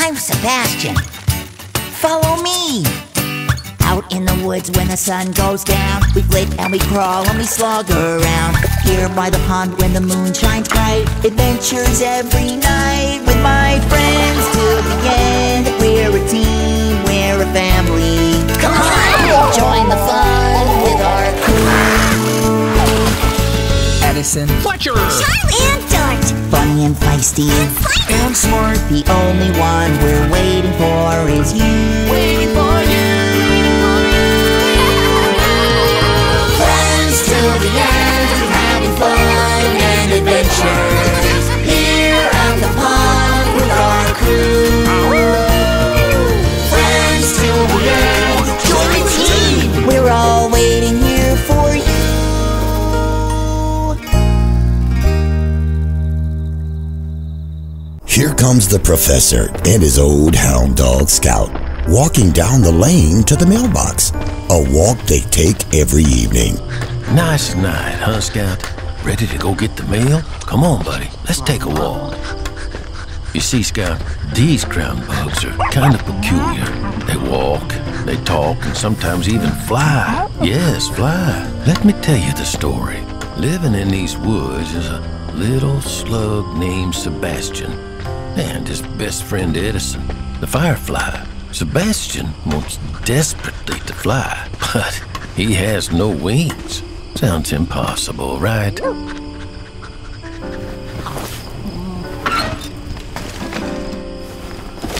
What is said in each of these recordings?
I'm Sebastian. Follow me. Out in the woods when the sun goes down, we flit and we crawl and we slog around. Here by the pond when the moon shines bright, adventures every night with my friends till the end. We're a team, we're a family. Come on, join the fun with our crew. Edison, Fletcher! And Funny and feisty and smart. The only one we're waiting for is you. Waiting for you! Friends till the end, having fun and adventures. Here comes the professor and his old hound dog Scout, walking down the lane to the mailbox. A walk they take every evening. Nice night, huh, Scout? Ready to go get the mail? Come on, buddy. Let's take a walk. You see, Scout, these ground bugs are kind of peculiar. They walk, they talk, and sometimes even fly. Yes, fly. Let me tell you the story. Living in these woods is a little slug named Sebastian and his best friend Edison, the firefly. Sebastian wants desperately to fly, but he has no wings. Sounds impossible, right?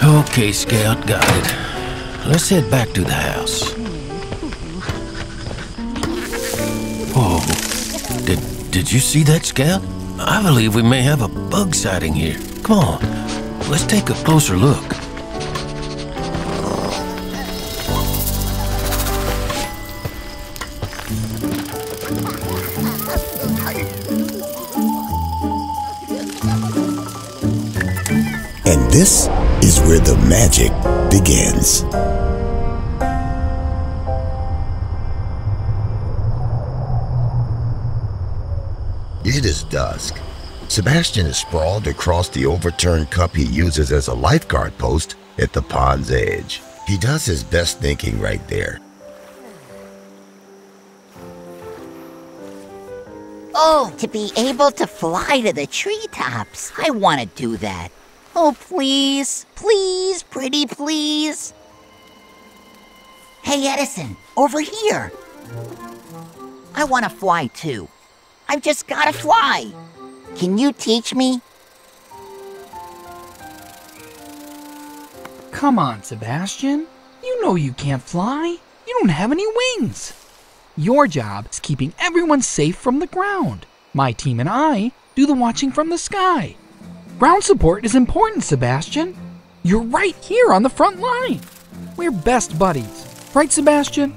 Okay, Scout, got it. Let's head back to the house. Whoa. Did, did you see that, Scout? I believe we may have a bug sighting here. Come on, let's take a closer look. And this is where the magic begins. It is dusk. Sebastian is sprawled across the overturned cup he uses as a lifeguard post at the pond's edge. He does his best thinking right there. Oh, to be able to fly to the treetops. I want to do that. Oh, please, please, pretty please. Hey, Edison, over here. I want to fly too. I've just got to fly. Can you teach me? Come on, Sebastian. You know you can't fly. You don't have any wings. Your job is keeping everyone safe from the ground. My team and I do the watching from the sky. Ground support is important, Sebastian. You're right here on the front line. We're best buddies. Right, Sebastian?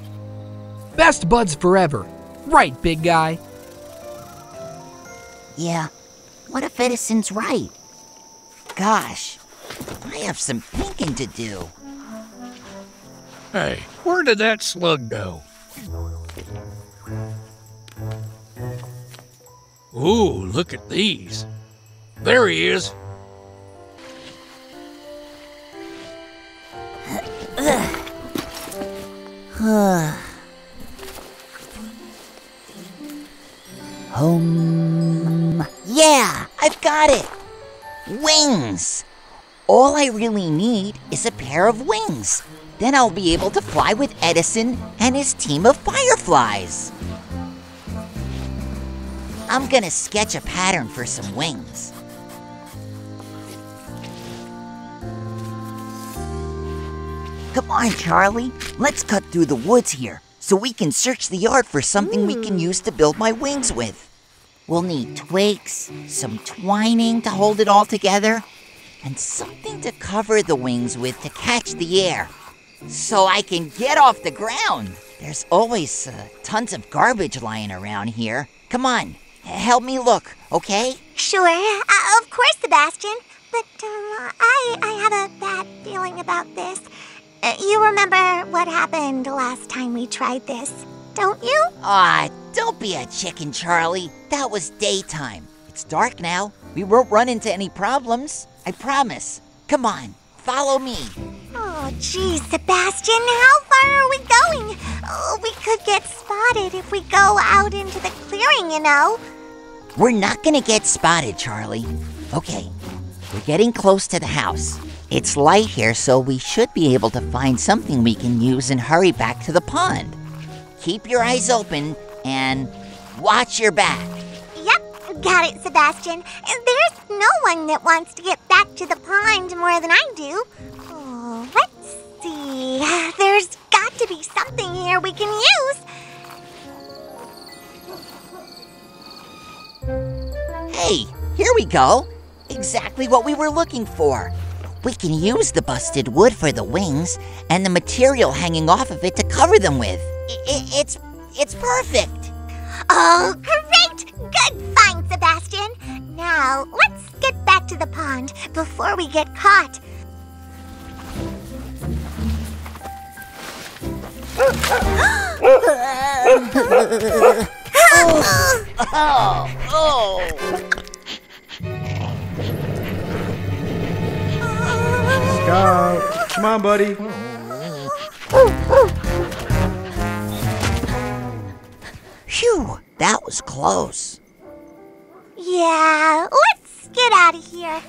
Best buds forever. Right, big guy. Yeah. What if Edison's right? Gosh, I have some thinking to do. Hey, where did that slug go? Ooh, look at these. There he is. Home. Yeah, I've got it. Wings. All I really need is a pair of wings. Then I'll be able to fly with Edison and his team of fireflies. I'm gonna sketch a pattern for some wings. Come on, Charlie. Let's cut through the woods here so we can search the yard for something we can hmm. use to build my wings with. We'll need twigs, some twining to hold it all together, and something to cover the wings with to catch the air. So I can get off the ground. There's always uh, tons of garbage lying around here. Come on, help me look, okay? Sure, uh, of course, Sebastian. But um, I, I have a bad feeling about this. Uh, you remember what happened last time we tried this, don't you? Ah, don't be a chicken, Charlie. That was daytime. It's dark now. We won't run into any problems. I promise. Come on, Follow me. Oh, geez, Sebastian, how far are we going? Oh, we could get spotted if we go out into the clearing, you know. We're not gonna get spotted, Charlie. Okay, we're getting close to the house. It's light here, so we should be able to find something we can use and hurry back to the pond. Keep your eyes open and watch your back. Yep, got it, Sebastian. There's no one that wants to get back to the pond more than I do. Oh, let's see. There's got to be something here we can use. Hey, here we go. Exactly what we were looking for. We can use the busted wood for the wings and the material hanging off of it to cover them with. I- it's it's perfect. Oh, great! Good find, Sebastian. Now, let's get back to the pond before we get caught. Oh. Oh. Oh. Scout, come on, buddy. Phew, that was close. Yeah, let's get out of here.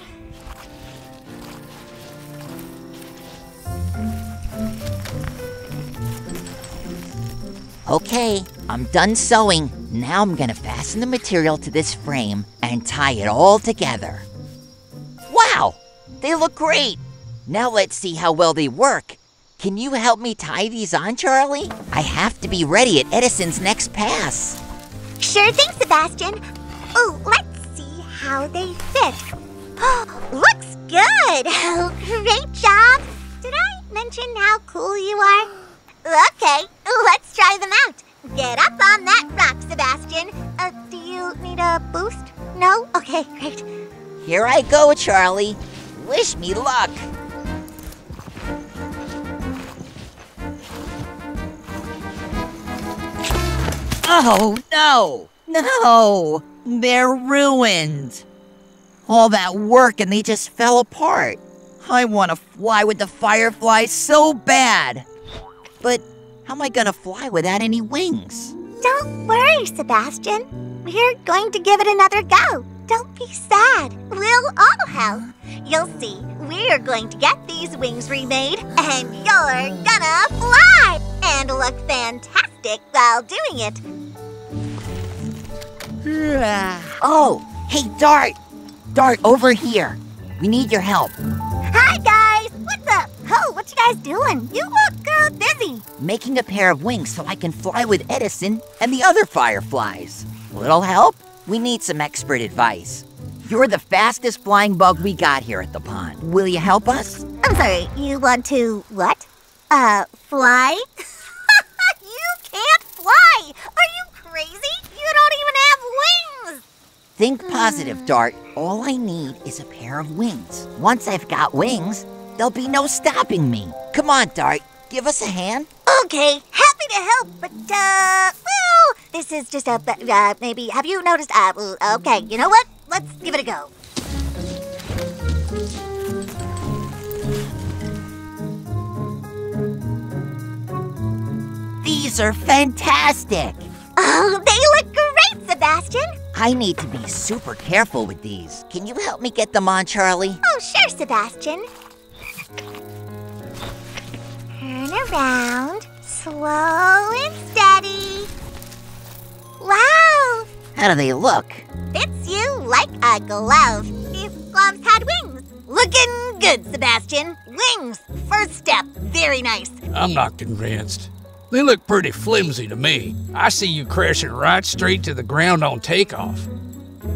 Okay, I'm done sewing. Now I'm gonna fasten the material to this frame and tie it all together. Wow, they look great. Now let's see how well they work. Can you help me tie these on, Charlie? I have to be ready at Edison's next pass. Sure thing, Sebastian. Oh, let's see how they fit. Looks good. Great job. Did I mention how cool you are? Okay, let's try them out. Get up on that rock, Sebastian. Uh, do you need a boost? No? Okay, great. Here I go, Charlie. Wish me luck. Oh, no! No! They're ruined! All that work and they just fell apart. I want to fly with the firefly so bad. But how am I gonna fly without any wings? Don't worry, Sebastian. We're going to give it another go. Don't be sad. We'll all help. You'll see, we're going to get these wings remade, and you're gonna fly and look fantastic while doing it. Oh, hey, Dart! Dart, over here. We need your help. Hi, guys. What's up? Oh, what you guys doing? You look uh, busy. Making a pair of wings so I can fly with Edison and the other fireflies. Little help? We need some expert advice. You're the fastest flying bug we got here at the pond. Will you help us? I'm sorry. You want to what? Uh, fly? you can't fly. Are you crazy? You don't even have wings. Think positive, Dart. All I need is a pair of wings. Once I've got wings, there'll be no stopping me. Come on, Dart. Give us a hand. Okay, happy to help, but uh, well, this is just a uh, maybe. Have you noticed? Uh, okay, you know what? Let's give it a go. These are fantastic. Oh, they look great, Sebastian. I need to be super careful with these. Can you help me get them on, Charlie? Oh, sure, Sebastian. Turn around, slow and steady. Wow, How do they look? fits you like a glove. If gloves had wings. Looking good, Sebastian. Wings, first step. Very nice. I'm not convinced. They look pretty flimsy to me. I see you crashing right straight to the ground on takeoff.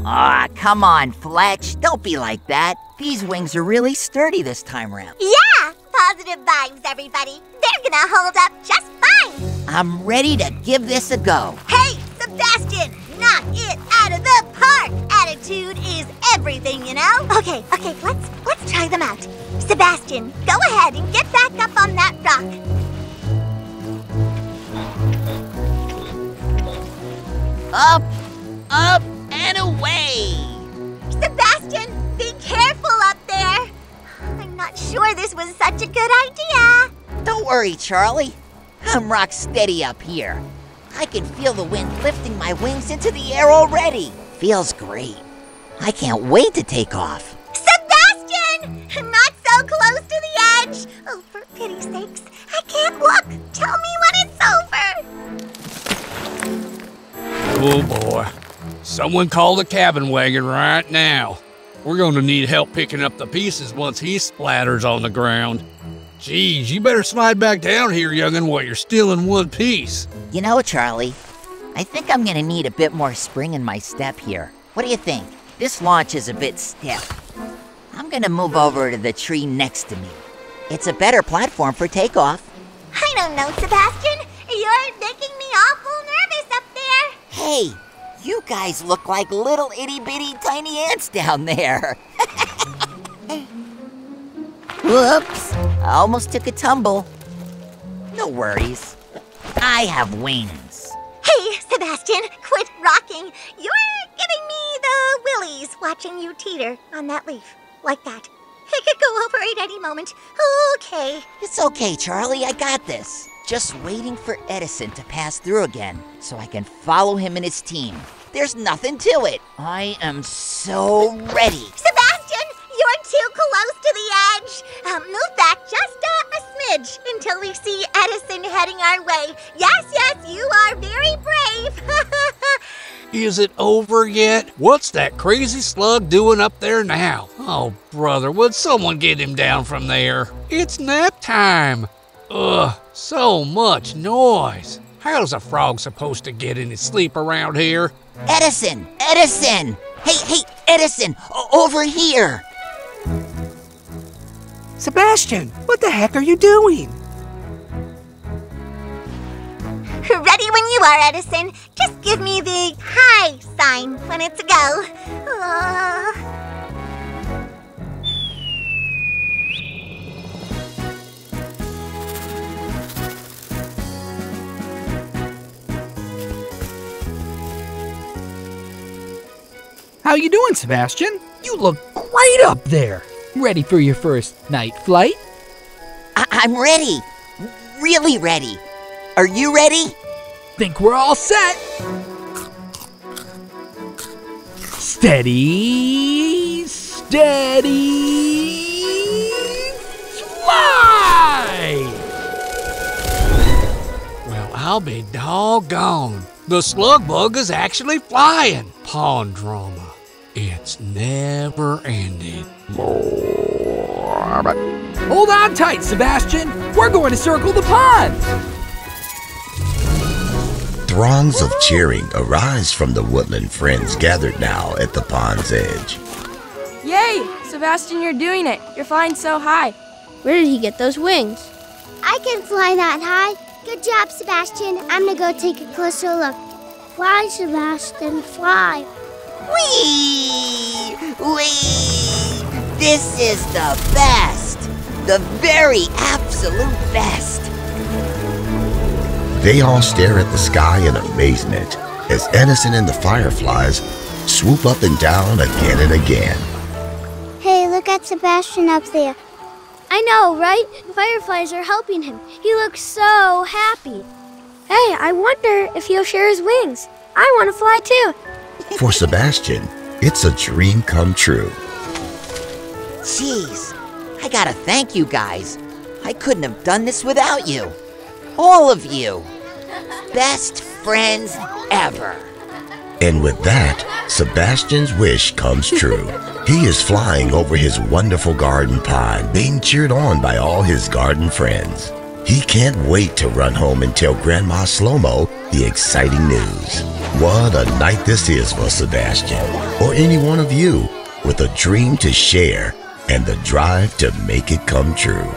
Ah, come on, Fletch. Don't be like that. These wings are really sturdy this time round. Yeah, positive vibes, everybody. They're gonna hold up just fine. I'm ready to give this a go. Hey, Sebastian, knock it out of the park. Attitude is everything, you know. Okay, okay, let's let's try them out. Sebastian, go ahead and get back up on that rock. Up, up, and away. Sebastian, be careful up there. I'm not sure this was such a good idea. Don't worry, Charlie. I'm rock steady up here. I can feel the wind lifting my wings into the air already. Feels great. I can't wait to take off. Sebastian! Not so close to the edge! Oh, for pity's sakes, I can't look! Tell me when Oh boy. Someone call the cabin wagon right now. We're gonna need help picking up the pieces once he splatters on the ground. Geez, you better slide back down here, youngin', while you're still in one piece. You know, Charlie, I think I'm gonna need a bit more spring in my step here. What do you think? This launch is a bit stiff. I'm gonna move over to the tree next to me. It's a better platform for takeoff. I don't know, Sebastian. You're Hey, you guys look like little itty bitty tiny ants down there. Whoops, I almost took a tumble. No worries, I have wings. Hey, Sebastian, quit rocking. You're giving me the willies watching you teeter on that leaf. Like that. It could go over at any moment. Okay. It's okay, Charlie, I got this. Just waiting for Edison to pass through again so I can follow him and his team. There's nothing to it. I am so ready. Sebastian, you're too close to the edge. Um, move back just a, a smidge until we see Edison heading our way. Yes, yes, you are very brave. Is it over yet? What's that crazy slug doing up there now? Oh, brother, would someone get him down from there? It's nap time. Ugh, so much noise. How's a frog supposed to get any sleep around here? Edison! Edison! Hey, hey, Edison! O- over here! Sebastian, what the heck are you doing? Ready when you are, Edison. Just give me the hi sign when it's a go. Uh, How you doing, Sebastian? You look great up there. Ready for your first night flight? I- I'm ready. Really ready. Are you ready? Think we're all set. Steady, steady, fly! Well, I'll be doggone. The slug bug is actually flying. Pond drama. It's never ending. Hold on tight, Sebastian. We're going to circle the pond. Throngs of cheering arise from the woodland friends gathered now at the pond's edge. Yay! Sebastian, you're doing it. You're flying so high. Where did he get those wings? I can fly that high. Good job, Sebastian. I'm gonna go take a closer look. Fly, Sebastian, fly. Whee! Whee! This is the best! The very absolute best! They all stare at the sky in amazement as Edison and the fireflies swoop up and down again and again. Hey, look at Sebastian up there. I know, right? The fireflies are helping him. He looks so happy. Hey, I wonder if he'll share his wings. I want to fly too. For Sebastian, it's a dream come true. Jeez, I gotta thank you guys. I couldn't have done this without you. All of you. Best friends ever. And with that, Sebastian's wish comes true. he is flying over his wonderful garden pond, being cheered on by all his garden friends. He can't wait to run home and tell Grandma Slomo the exciting news. What a night this is for Sebastian, or any one of you, with a dream to share and the drive to make it come true.